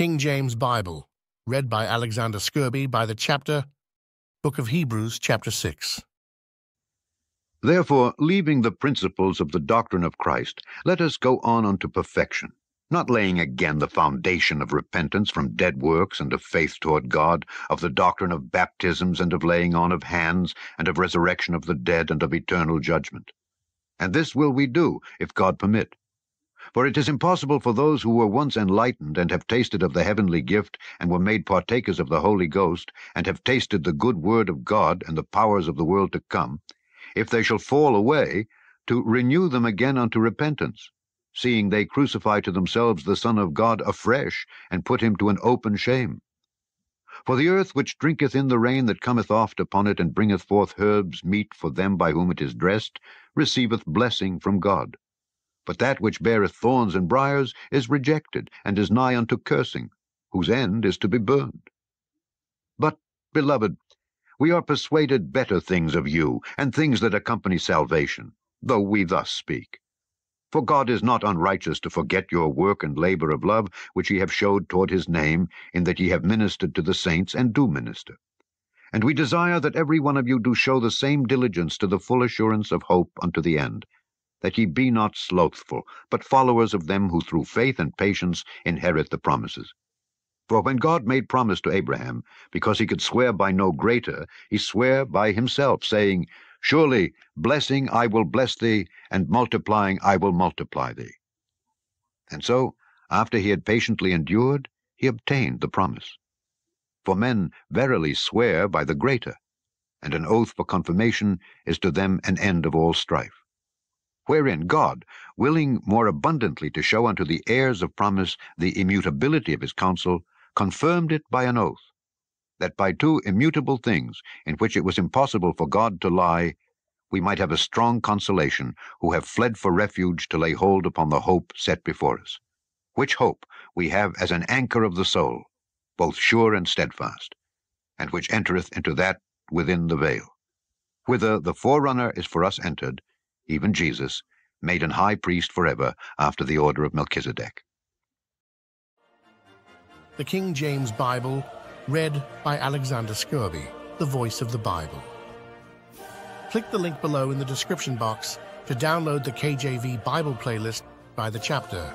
King James Bible, read by Alexander Scourby by the chapter, Book of Hebrews, chapter 6. Therefore, leaving the principles of the doctrine of Christ, let us go on unto perfection, not laying again the foundation of repentance from dead works and of faith toward God, of the doctrine of baptisms and of laying on of hands, and of resurrection of the dead and of eternal judgment. And this will we do, if God permit. For it is impossible for those who were once enlightened, and have tasted of the heavenly gift, and were made partakers of the Holy Ghost, and have tasted the good word of God and the powers of the world to come, if they shall fall away, to renew them again unto repentance, seeing they crucify to themselves the Son of God afresh, and put him to an open shame. For the earth which drinketh in the rain that cometh oft upon it, and bringeth forth herbs meet for them by whom it is dressed, receiveth blessing from God. But that which beareth thorns and briers is rejected, and is nigh unto cursing, whose end is to be burned. But, beloved, we are persuaded better things of you, and things that accompany salvation, though we thus speak. For God is not unrighteous to forget your work and labor of love, which ye have showed toward his name, in that ye have ministered to the saints, and do minister. And we desire that every one of you do show the same diligence to the full assurance of hope unto the end, that ye be not slothful, but followers of them who through faith and patience inherit the promises. For when God made promise to Abraham, because he could swear by no greater, he sware by himself, saying, Surely blessing I will bless thee, and multiplying I will multiply thee. And so, after he had patiently endured, he obtained the promise. For men verily swear by the greater, and an oath for confirmation is to them an end of all strife wherein God, willing more abundantly to show unto the heirs of promise the immutability of his counsel, confirmed it by an oath, that by two immutable things, in which it was impossible for God to lie, we might have a strong consolation, who have fled for refuge to lay hold upon the hope set before us, which hope we have as an anchor of the soul, both sure and steadfast, and which entereth into that within the veil, whither the forerunner is for us entered, even Jesus, made an high priest forever after the order of Melchizedek. The King James Bible, read by Alexander Scourby, the voice of the Bible. Click the link below in the description box to download the KJV Bible playlist by the chapter.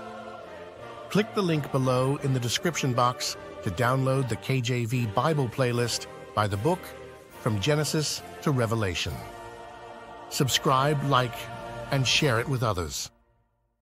Click the link below in the description box to download the KJV Bible playlist by the book From Genesis to Revelation. Subscribe, like, and share it with others.